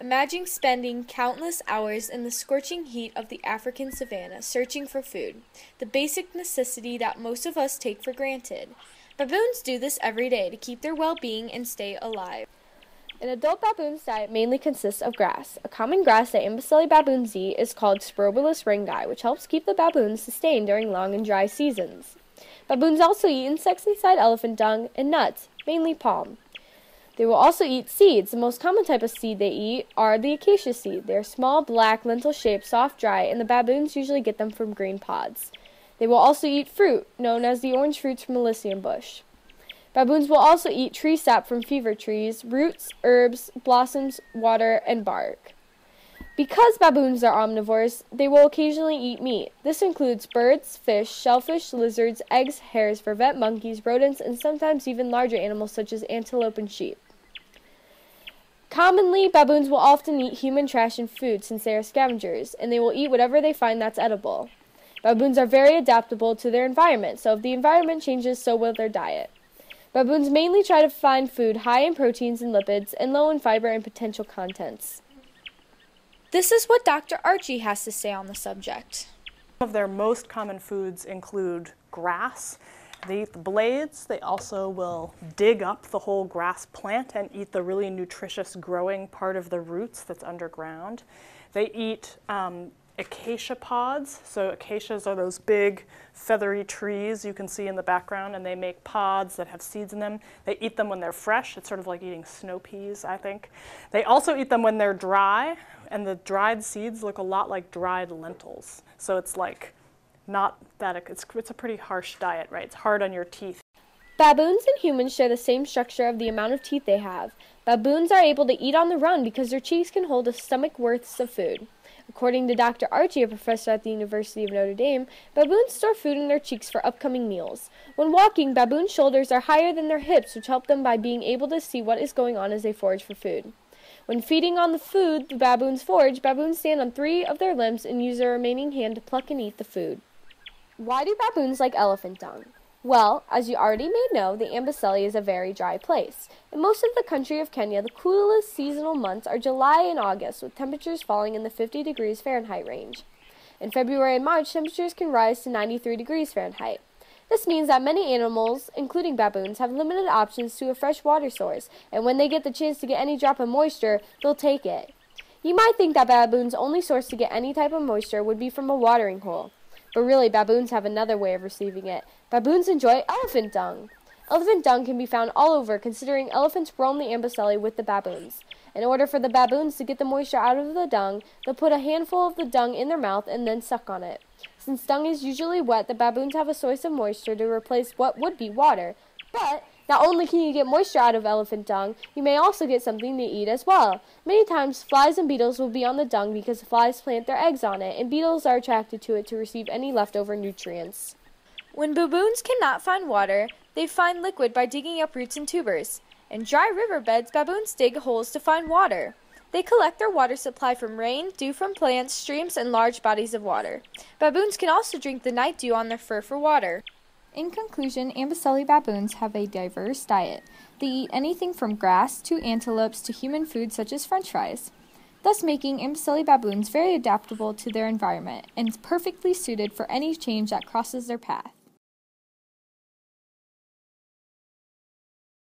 Imagine spending countless hours in the scorching heat of the African savanna searching for food, the basic necessity that most of us take for granted. Baboons do this every day to keep their well being and stay alive. An adult baboon's diet mainly consists of grass. A common grass that Amboseli baboons eat is called Sporobolus ringi, which helps keep the baboons sustained during long and dry seasons. Baboons also eat insects inside elephant dung and nuts, mainly palm. They will also eat seeds. The most common type of seed they eat are the acacia seed. They are small, black, lentil shaped, soft, dry, and the baboons usually get them from green pods. They will also eat fruit, known as the orange fruits from Lycium bush. Baboons will also eat tree sap from fever trees, roots, herbs, blossoms, water, and bark. Because baboons are omnivores, they will occasionally eat meat. This includes birds, fish, shellfish, lizards, eggs, hares, vervet monkeys, rodents, and sometimes even larger animals such as antelope and sheep. Commonly, baboons will often eat human trash and food since they are scavengers, and they will eat whatever they find that's edible. Baboons are very adaptable to their environment, so if the environment changes, so will their diet. Baboons mainly try to find food high in proteins and lipids and low in fiber and potential contents. This is what Dr. Archie has to say on the subject. Some of their most common foods include grass, they eat the blades. They also will dig up the whole grass plant and eat the really nutritious growing part of the roots that's underground. They eat um, acacia pods. So acacias are those big feathery trees you can see in the background and they make pods that have seeds in them. They eat them when they're fresh. It's sort of like eating snow peas, I think. They also eat them when they're dry and the dried seeds look a lot like dried lentils. So it's like not that it's, it's a pretty harsh diet, right? It's hard on your teeth. Baboons and humans share the same structure of the amount of teeth they have. Baboons are able to eat on the run because their cheeks can hold a stomach worth of food. According to Dr. Archie, a professor at the University of Notre Dame, baboons store food in their cheeks for upcoming meals. When walking, baboon shoulders are higher than their hips, which help them by being able to see what is going on as they forage for food. When feeding on the food the baboons forage, baboons stand on three of their limbs and use their remaining hand to pluck and eat the food. Why do baboons like elephant dung? Well, as you already may know, the Amboseli is a very dry place. In most of the country of Kenya, the coolest seasonal months are July and August, with temperatures falling in the 50 degrees Fahrenheit range. In February and March, temperatures can rise to 93 degrees Fahrenheit. This means that many animals, including baboons, have limited options to a fresh water source, and when they get the chance to get any drop of moisture, they'll take it. You might think that baboons' only source to get any type of moisture would be from a watering hole. But really, baboons have another way of receiving it. Baboons enjoy elephant dung. Elephant dung can be found all over, considering elephants roam the Amboseli with the baboons. In order for the baboons to get the moisture out of the dung, they'll put a handful of the dung in their mouth and then suck on it. Since dung is usually wet, the baboons have a source of moisture to replace what would be water. But not only can you get moisture out of elephant dung, you may also get something to eat as well. Many times, flies and beetles will be on the dung because flies plant their eggs on it, and beetles are attracted to it to receive any leftover nutrients. When baboons cannot find water, they find liquid by digging up roots and tubers. In dry riverbeds, baboons dig holes to find water. They collect their water supply from rain, dew from plants, streams, and large bodies of water. Baboons can also drink the night dew on their fur for water. In conclusion, Amboseli baboons have a diverse diet. They eat anything from grass to antelopes to human food such as french fries, thus making Amboseli baboons very adaptable to their environment and perfectly suited for any change that crosses their path.